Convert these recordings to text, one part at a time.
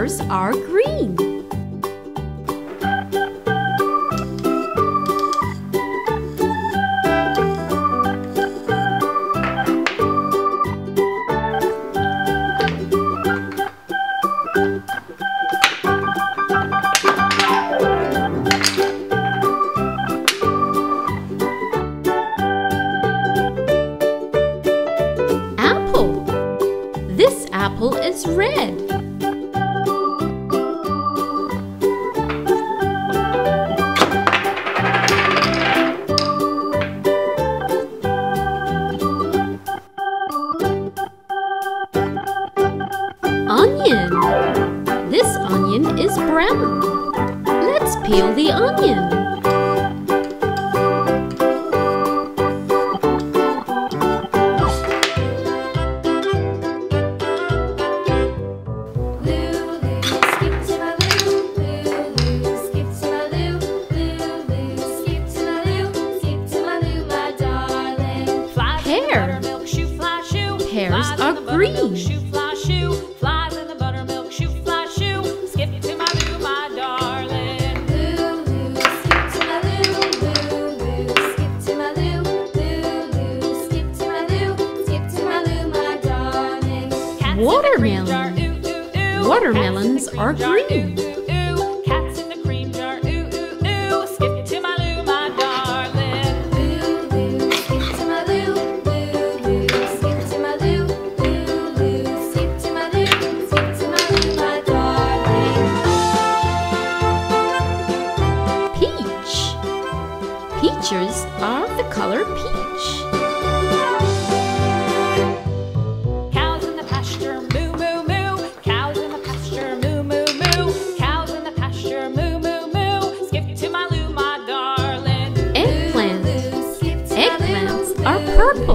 numbers are green. Watermelons are green.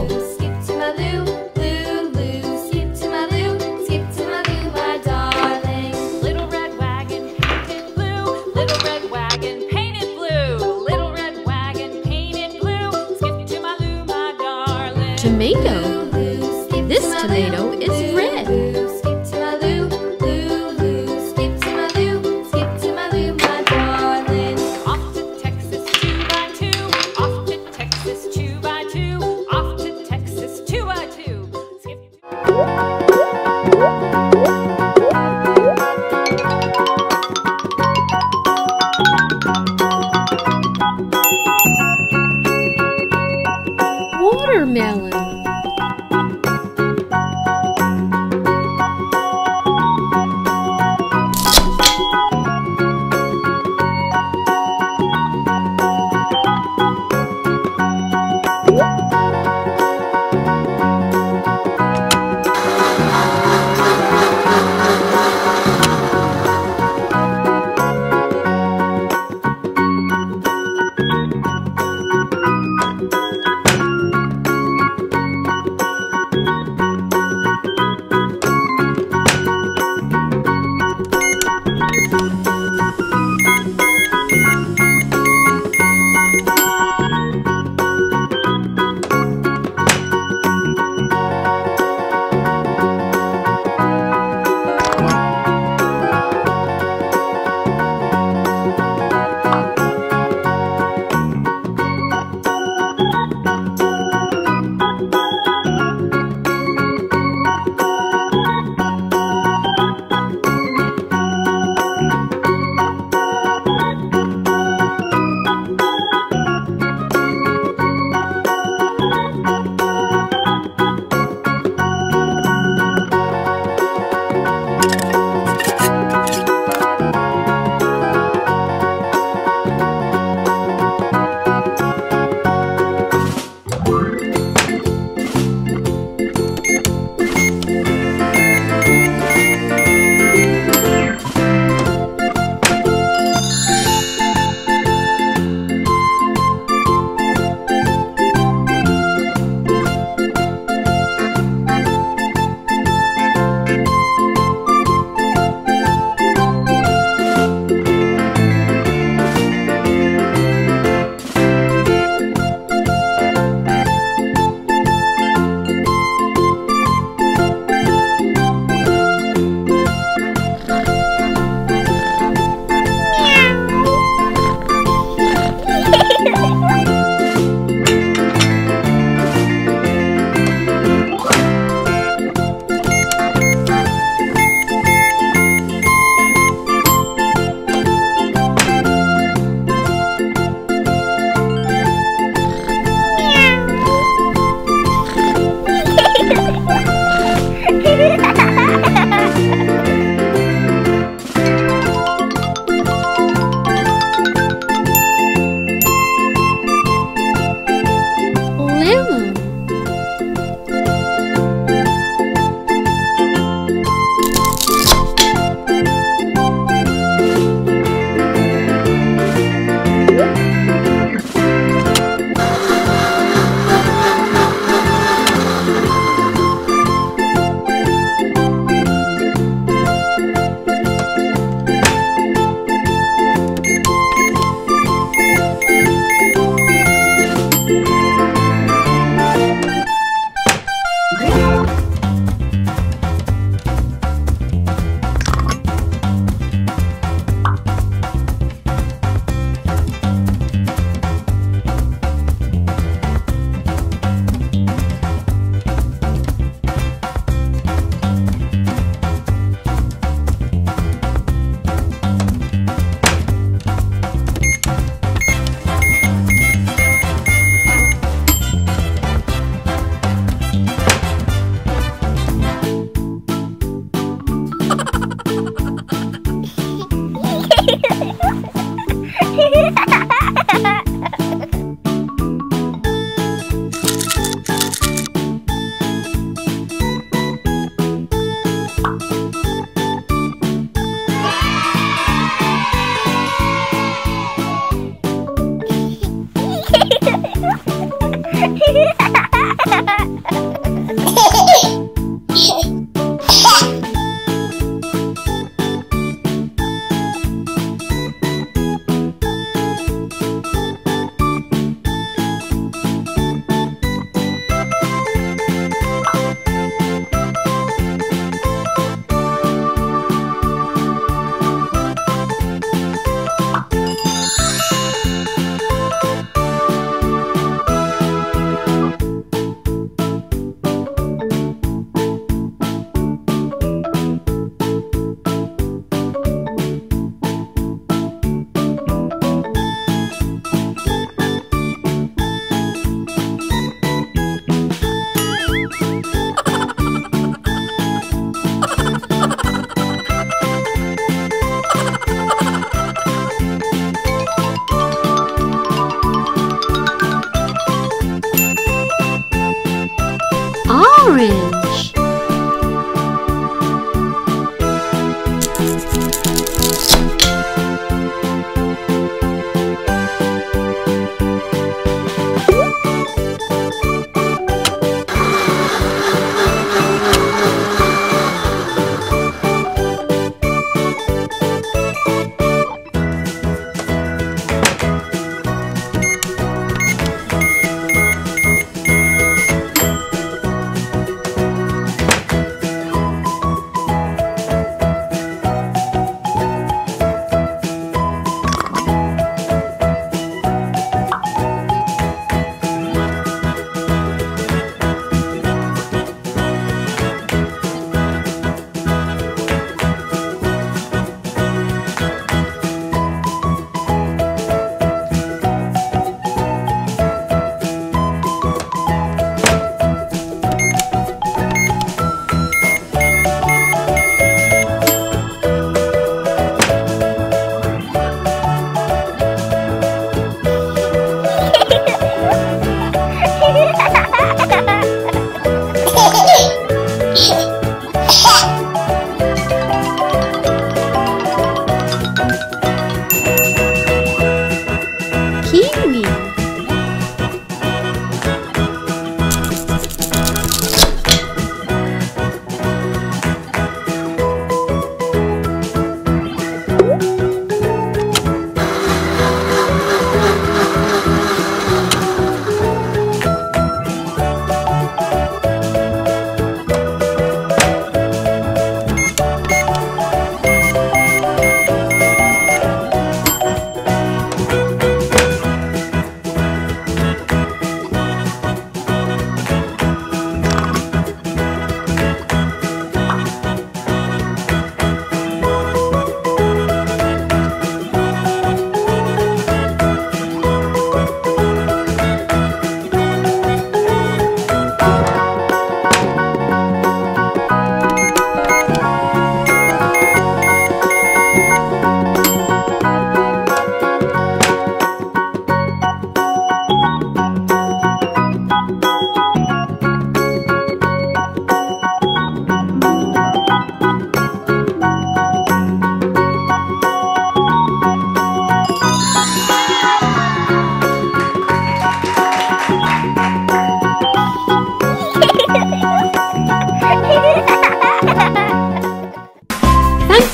skip to my loo. Orange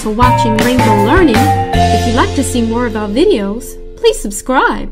for watching Rainbow Learning. If you'd like to see more of our videos, please subscribe.